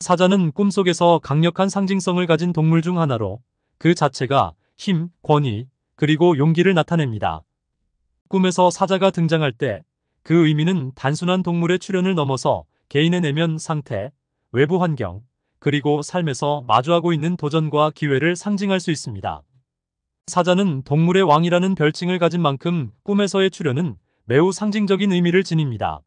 사자는 꿈속에서 강력한 상징성을 가진 동물 중 하나로 그 자체가 힘, 권위, 그리고 용기를 나타냅니다. 꿈에서 사자가 등장할 때 그 의미는 단순한 동물의 출현을 넘어서 개인의 내면 상태, 외부 환경, 그리고 삶에서 마주하고 있는 도전과 기회를 상징할 수 있습니다. 사자는 동물의 왕이라는 별칭을 가진 만큼 꿈에서의 출현은 매우 상징적인 의미를 지닙니다.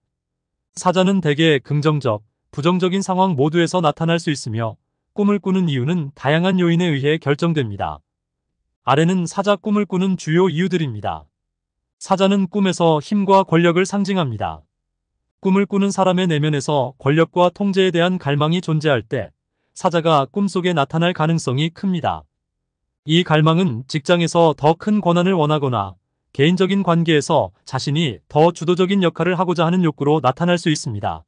사자는 대개 긍정적, 부정적인 상황 모두에서 나타날 수 있으며 꿈을 꾸는 이유는 다양한 요인에 의해 결정됩니다. 아래는 사자 꿈을 꾸는 주요 이유들입니다. 사자는 꿈에서 힘과 권력을 상징합니다. 꿈을 꾸는 사람의 내면에서 권력과 통제에 대한 갈망이 존재할 때 사자가 꿈속에 나타날 가능성이 큽니다. 이 갈망은 직장에서 더 큰 권한을 원하거나 개인적인 관계에서 자신이 더 주도적인 역할을 하고자 하는 욕구로 나타날 수 있습니다.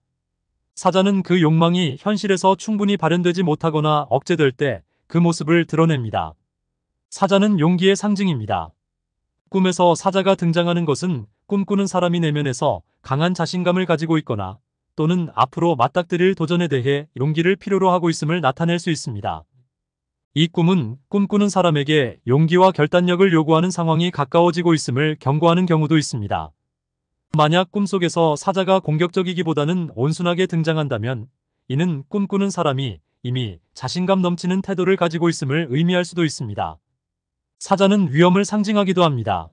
사자는 그 욕망이 현실에서 충분히 발현되지 못하거나 억제될 때 그 모습을 드러냅니다. 사자는 용기의 상징입니다. 꿈에서 사자가 등장하는 것은 꿈꾸는 사람이 내면에서 강한 자신감을 가지고 있거나 또는 앞으로 맞닥뜨릴 도전에 대해 용기를 필요로 하고 있음을 나타낼 수 있습니다. 이 꿈은 꿈꾸는 사람에게 용기와 결단력을 요구하는 상황이 가까워지고 있음을 경고하는 경우도 있습니다. 만약 꿈속에서 사자가 공격적이기보다는 온순하게 등장한다면 이는 꿈꾸는 사람이 이미 자신감 넘치는 태도를 가지고 있음을 의미할 수도 있습니다. 사자는 위험을 상징하기도 합니다.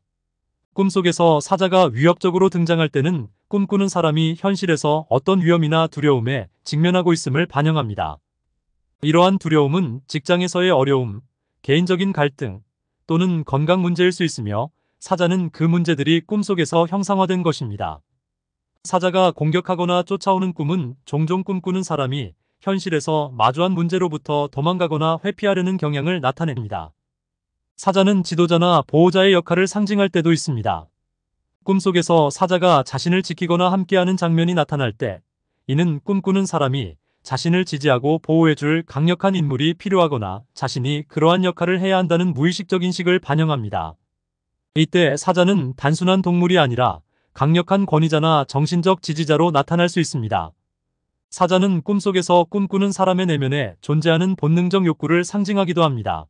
꿈속에서 사자가 위협적으로 등장할 때는 꿈꾸는 사람이 현실에서 어떤 위험이나 두려움에 직면하고 있음을 반영합니다. 이러한 두려움은 직장에서의 어려움, 개인적인 갈등 또는 건강 문제일 수 있으며 사자는 그 문제들이 꿈속에서 형상화된 것입니다. 사자가 공격하거나 쫓아오는 꿈은 종종 꿈꾸는 사람이 현실에서 마주한 문제로부터 도망가거나 회피하려는 경향을 나타냅니다. 사자는 지도자나 보호자의 역할을 상징할 때도 있습니다. 꿈속에서 사자가 자신을 지키거나 함께하는 장면이 나타날 때 이는 꿈꾸는 사람이 자신을 지지하고 보호해줄 강력한 인물이 필요하거나 자신이 그러한 역할을 해야 한다는 무의식적 인식을 반영합니다. 이때 사자는 단순한 동물이 아니라 강력한 권위자나 정신적 지지자로 나타날 수 있습니다. 사자는 꿈속에서 꿈꾸는 사람의 내면에 존재하는 본능적 욕구를 상징하기도 합니다.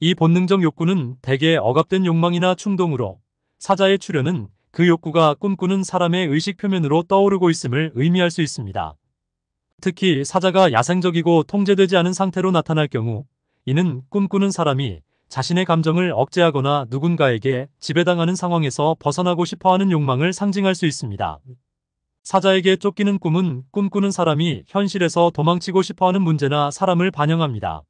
이 본능적 욕구는 대개 억압된 욕망이나 충동으로 사자의 출현은 그 욕구가 꿈꾸는 사람의 의식 표면으로 떠오르고 있음을 의미할 수 있습니다. 특히 사자가 야생적이고 통제되지 않은 상태로 나타날 경우 이는 꿈꾸는 사람이 자신의 감정을 억제하거나 누군가에게 지배당하는 상황에서 벗어나고 싶어하는 욕망을 상징할 수 있습니다. 사자에게 쫓기는 꿈은 꿈꾸는 사람이 현실에서 도망치고 싶어하는 문제나 사람을 반영합니다.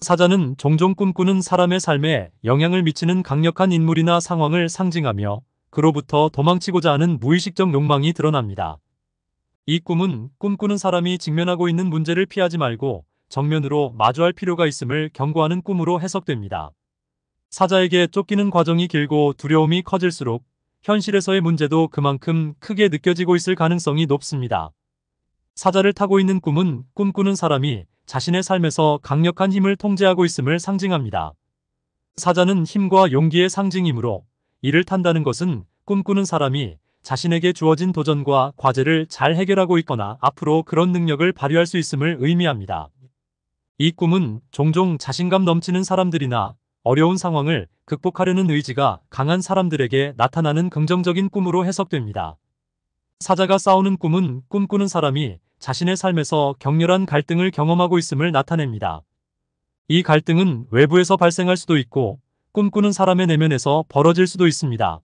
사자는 종종 꿈꾸는 사람의 삶에 영향을 미치는 강력한 인물이나 상황을 상징하며 그로부터 도망치고자 하는 무의식적 욕망이 드러납니다. 이 꿈은 꿈꾸는 사람이 직면하고 있는 문제를 피하지 말고 정면으로 마주할 필요가 있음을 경고하는 꿈으로 해석됩니다. 사자에게 쫓기는 과정이 길고 두려움이 커질수록 현실에서의 문제도 그만큼 크게 느껴지고 있을 가능성이 높습니다. 사자를 타고 있는 꿈은 꿈꾸는 사람이 자신의 삶에서 강력한 힘을 통제하고 있음을 상징합니다. 사자는 힘과 용기의 상징이므로 이를 탄다는 것은 꿈꾸는 사람이 자신에게 주어진 도전과 과제를 잘 해결하고 있거나 앞으로 그런 능력을 발휘할 수 있음을 의미합니다. 이 꿈은 종종 자신감 넘치는 사람들이나 어려운 상황을 극복하려는 의지가 강한 사람들에게 나타나는 긍정적인 꿈으로 해석됩니다. 사자가 싸우는 꿈은 꿈꾸는 사람이 자신의 삶에서 격렬한 갈등을 경험하고 있음을 나타냅니다. 이 갈등은 외부에서 발생할 수도 있고 꿈꾸는 사람의 내면에서 벌어질 수도 있습니다.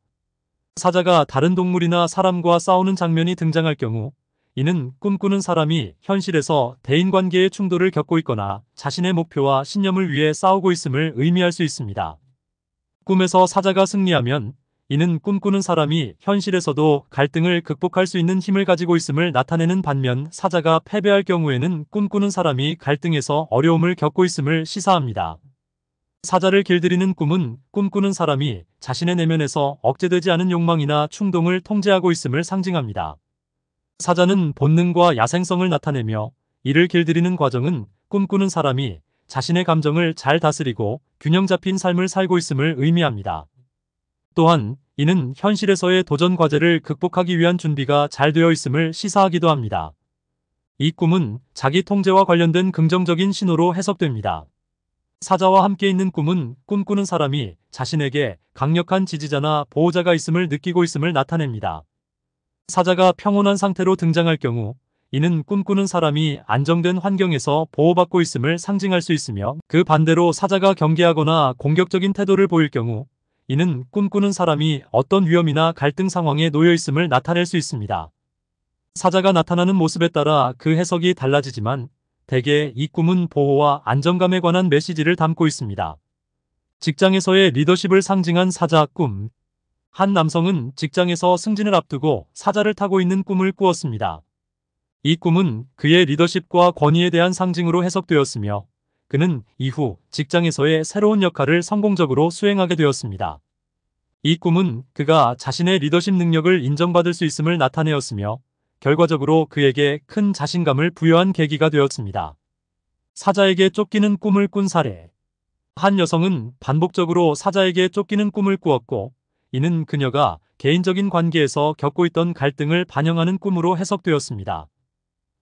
사자가 다른 동물이나 사람과 싸우는 장면이 등장할 경우 이는 꿈꾸는 사람이 현실에서 대인관계의 충돌을 겪고 있거나 자신의 목표와 신념을 위해 싸우고 있음을 의미할 수 있습니다. 꿈에서 사자가 승리하면 이는 꿈꾸는 사람이 현실에서도 갈등을 극복할 수 있는 힘을 가지고 있음을 나타내는 반면 사자가 패배할 경우에는 꿈꾸는 사람이 갈등에서 어려움을 겪고 있음을 시사합니다. 사자를 길들이는 꿈은 꿈꾸는 사람이 자신의 내면에서 억제되지 않은 욕망이나 충동을 통제하고 있음을 상징합니다. 사자는 본능과 야생성을 나타내며 이를 길들이는 과정은 꿈꾸는 사람이 자신의 감정을 잘 다스리고 균형 잡힌 삶을 살고 있음을 의미합니다. 또한 이는 현실에서의 도전 과제를 극복하기 위한 준비가 잘 되어 있음을 시사하기도 합니다. 이 꿈은 자기 통제와 관련된 긍정적인 신호로 해석됩니다. 사자와 함께 있는 꿈은 꿈꾸는 사람이 자신에게 강력한 지지자나 보호자가 있음을 느끼고 있음을 나타냅니다. 사자가 평온한 상태로 등장할 경우 이는 꿈꾸는 사람이 안정된 환경에서 보호받고 있음을 상징할 수 있으며 그 반대로 사자가 경계하거나 공격적인 태도를 보일 경우 이는 꿈꾸는 사람이 어떤 위험이나 갈등 상황에 놓여 있음을 나타낼 수 있습니다. 사자가 나타나는 모습에 따라 그 해석이 달라지지만 대개 이 꿈은 보호와 안정감에 관한 메시지를 담고 있습니다. 직장에서의 리더십을 상징한 사자 꿈. 한 남성은 직장에서 승진을 앞두고 사자를 타고 있는 꿈을 꾸었습니다. 이 꿈은 그의 리더십과 권위에 대한 상징으로 해석되었으며 그는 이후 직장에서의 새로운 역할을 성공적으로 수행하게 되었습니다. 이 꿈은 그가 자신의 리더십 능력을 인정받을 수 있음을 나타내었으며 결과적으로 그에게 큰 자신감을 부여한 계기가 되었습니다. 사자에게 쫓기는 꿈을 꾼 사례. 한 여성은 반복적으로 사자에게 쫓기는 꿈을 꾸었고 이는 그녀가 개인적인 관계에서 겪고 있던 갈등을 반영하는 꿈으로 해석되었습니다.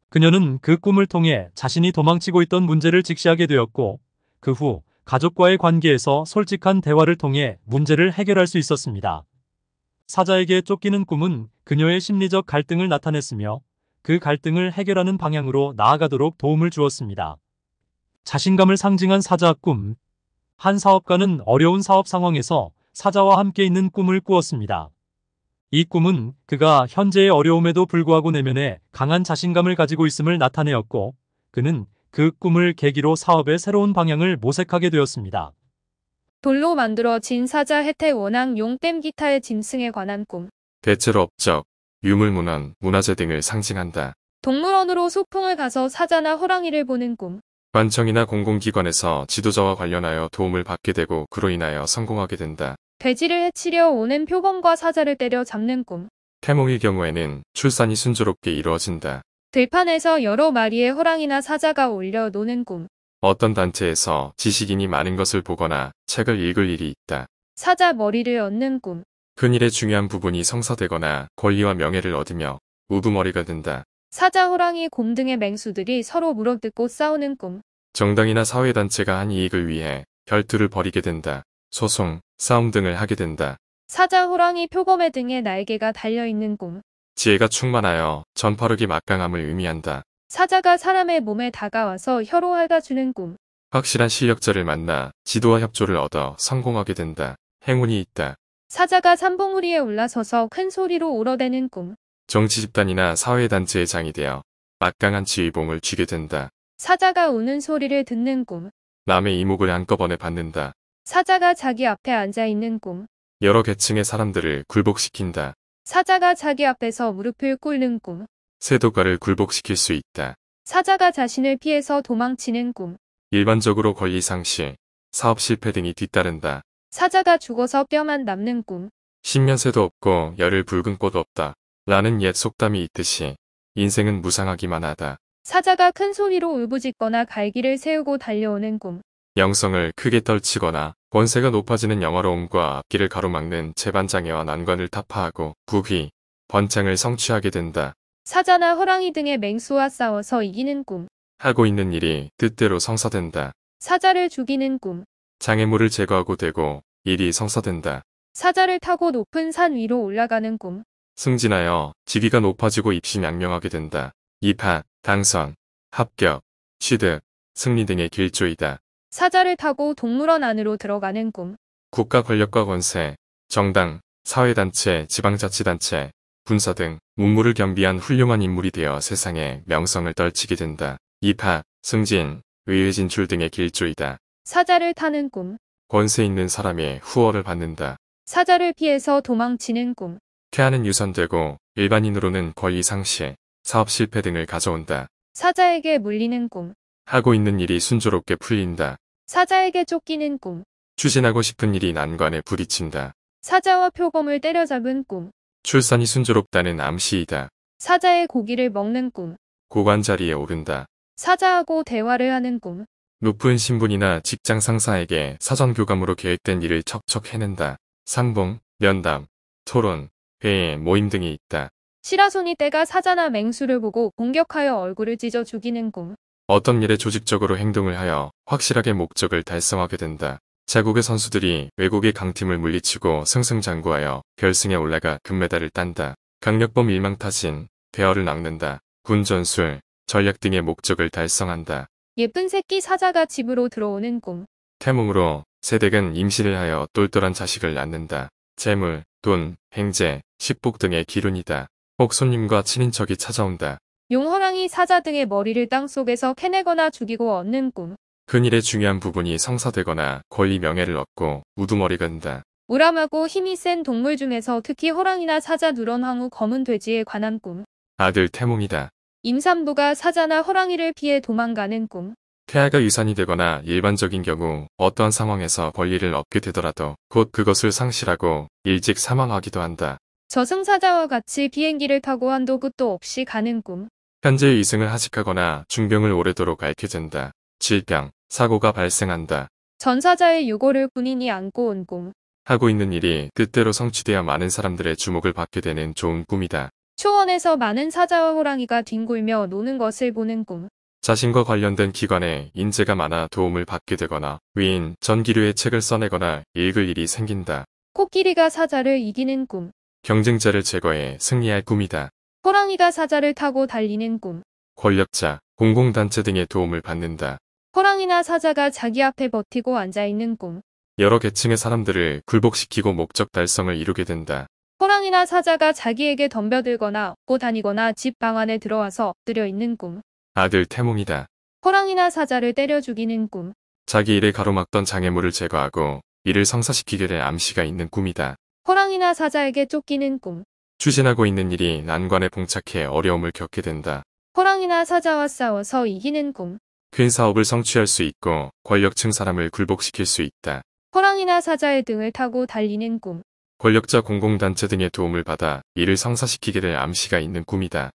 그녀는 그 꿈을 통해 자신이 도망치고 있던 문제를 직시하게 되었고 그 후 가족과의 관계에서 솔직한 대화를 통해 문제를 해결할 수 있었습니다. 사자에게 쫓기는 꿈은 그녀의 심리적 갈등을 나타냈으며 그 갈등을 해결하는 방향으로 나아가도록 도움을 주었습니다. 자신감을 상징한 사자 꿈. 한 사업가는 어려운 사업 상황에서 사자와 함께 있는 꿈을 꾸었습니다. 이 꿈은 그가 현재의 어려움에도 불구하고 내면에 강한 자신감을 가지고 있음을 나타내었고 그는 그 꿈을 계기로 사업의 새로운 방향을 모색하게 되었습니다. 돌로 만들어진 사자 혜택 원앙 용댐 기타의 짐승에 관한 꿈. 대체로 업적, 유물문헌, 문화재 등을 상징한다. 동물원으로 소풍을 가서 사자나 호랑이를 보는 꿈. 관청이나 공공기관에서 지도자와 관련하여 도움을 받게 되고 그로 인하여 성공하게 된다. 돼지를 해치려 오는 표범과 사자를 때려 잡는 꿈. 태몽의 경우에는 출산이 순조롭게 이루어진다. 들판에서 여러 마리의 호랑이나 사자가 올려 노는 꿈. 어떤 단체에서 지식인이 많은 것을 보거나 책을 읽을 일이 있다. 사자 머리를 얻는 꿈. 큰일의 중요한 부분이 성사되거나 권리와 명예를 얻으며 우두머리가 된다. 사자, 호랑이, 곰 등의 맹수들이 서로 물어뜯고 싸우는 꿈. 정당이나 사회단체가 한 이익을 위해 결투를 벌이게 된다. 소송, 싸움 등을 하게 된다. 사자, 호랑이, 표범의 등의 날개가 달려있는 꿈. 지혜가 충만하여 전파력이 막강함을 의미한다. 사자가 사람의 몸에 다가와서 혀로 핥아주는 꿈. 확실한 실력자를 만나 지도와 협조를 얻어 성공하게 된다. 행운이 있다. 사자가 삼봉우리 위에 올라서서 큰 소리로 울어대는 꿈. 정치 집단이나 사회단체의 장이 되어 막강한 지휘봉을 쥐게 된다. 사자가 우는 소리를 듣는 꿈. 남의 이목을 한꺼번에 받는다. 사자가 자기 앞에 앉아 있는 꿈. 여러 계층의 사람들을 굴복시킨다. 사자가 자기 앞에서 무릎을 꿇는 꿈. 세도가를 굴복시킬 수 있다. 사자가 자신을 피해서 도망치는 꿈. 일반적으로 권리 상실, 사업 실패 등이 뒤따른다. 사자가 죽어서 뼈만 남는 꿈. 신면새도 없고 열을 붉은 꽃 없다. 라는 옛 속담이 있듯이 인생은 무상하기만 하다. 사자가 큰 소리로 울부짖거나 갈기를 세우고 달려오는 꿈. 영성을 크게 떨치거나 권세가 높아지는 영화로움과 앞길을 가로막는 재반장애와 난관을 타파하고 부귀, 번창을 성취하게 된다. 사자나 호랑이 등의 맹수와 싸워서 이기는 꿈. 하고 있는 일이 뜻대로 성사된다. 사자를 죽이는 꿈. 장애물을 제거하고 되고 일이 성사된다. 사자를 타고 높은 산 위로 올라가는 꿈. 승진하여 직위가 높아지고 입신양명하게 된다. 입학, 당선, 합격, 취득, 승리 등의 길조이다. 사자를 타고 동물원 안으로 들어가는 꿈. 국가 권력과 권세, 정당, 사회단체, 지방자치단체, 군사 등 문무를 겸비한 훌륭한 인물이 되어 세상에 명성을 떨치게 된다. 입학, 승진, 의회 진출 등의 길조이다. 사자를 타는 꿈. 권세 있는 사람의 후원을 받는다. 사자를 피해서 도망치는 꿈. 쾌하는 유선되고 일반인으로는 권리 상실, 사업 실패 등을 가져온다. 사자에게 물리는 꿈. 하고 있는 일이 순조롭게 풀린다. 사자에게 쫓기는 꿈. 추진하고 싶은 일이 난관에 부딪힌다. 사자와 표범을 때려잡은 꿈. 출산이 순조롭다는 암시이다. 사자의 고기를 먹는 꿈. 고관 자리에 오른다. 사자하고 대화를 하는 꿈. 높은 신분이나 직장 상사에게 사전 교감으로 계획된 일을 척척 해낸다. 상봉, 면담, 토론, 회의, 모임 등이 있다. 시라손이 때가 사자나 맹수를 보고 공격하여 얼굴을 찢어 죽이는 꿈. 어떤 일에 조직적으로 행동을 하여 확실하게 목적을 달성하게 된다. 자국의 선수들이 외국의 강팀을 물리치고 승승장구하여 결승에 올라가 금메달을 딴다. 강력범 일망타진, 대어를 낚는다. 군 전술, 전략 등의 목적을 달성한다. 예쁜 새끼 사자가 집으로 들어오는 꿈. 태몽으로 세댁은 임시를 하여 똘똘한 자식을 낳는다. 재물, 돈, 행제, 식복 등의 기운이다. 혹 손님과 친인척이 찾아온다. 용호랑이 사자 등의 머리를 땅속에서 캐내거나 죽이고 얻는 꿈. 근일의 중요한 부분이 성사되거나 권리 명예를 얻고 우두머리 간다. 우람하고 힘이 센 동물 중에서 특히 호랑이나 사자 누런 황후 검은 돼지에 관한 꿈. 아들 태몽이다. 임산부가 사자나 호랑이를 피해 도망가는 꿈. 태아가 유산이 되거나 일반적인 경우 어떠한 상황에서 권리를 얻게 되더라도 곧 그것을 상실하고 일찍 사망하기도 한다. 저승사자와 같이 비행기를 타고 한도 끝도 없이 가는 꿈. 현재 이승을 하직하거나 중병을 오래도록 앓게 된다. 질병, 사고가 발생한다. 전사자의 유고를 군인이 안고 온 꿈. 하고 있는 일이 뜻대로 성취되어 많은 사람들의 주목을 받게 되는 좋은 꿈이다. 초원에서 많은 사자와 호랑이가 뒹굴며 노는 것을 보는 꿈. 자신과 관련된 기관에 인재가 많아 도움을 받게 되거나 위인, 전기류의 책을 써내거나 읽을 일이 생긴다. 코끼리가 사자를 이기는 꿈. 경쟁자를 제거해 승리할 꿈이다. 호랑이가 사자를 타고 달리는 꿈. 권력자, 공공단체 등의 도움을 받는다. 호랑이나 사자가 자기 앞에 버티고 앉아 있는 꿈. 여러 계층의 사람들을 굴복시키고 목적 달성을 이루게 된다. 호랑이나 사자가 자기에게 덤벼들거나 업고 다니거나 집 방 안에 들어와서 엎드려 있는 꿈. 아들 태몽이다. 호랑이나 사자를 때려 죽이는 꿈. 자기 일에 가로막던 장애물을 제거하고 이를 성사시키게 될 암시가 있는 꿈이다. 호랑이나 사자에게 쫓기는 꿈. 추진하고 있는 일이 난관에 봉착해 어려움을 겪게 된다. 호랑이나 사자와 싸워서 이기는 꿈. 큰 사업을 성취할 수 있고 권력층 사람을 굴복시킬 수 있다. 호랑이나 사자의 등을 타고 달리는 꿈. 권력자 공공단체 등의 도움을 받아 이를 성사시키게 될 암시가 있는 꿈이다.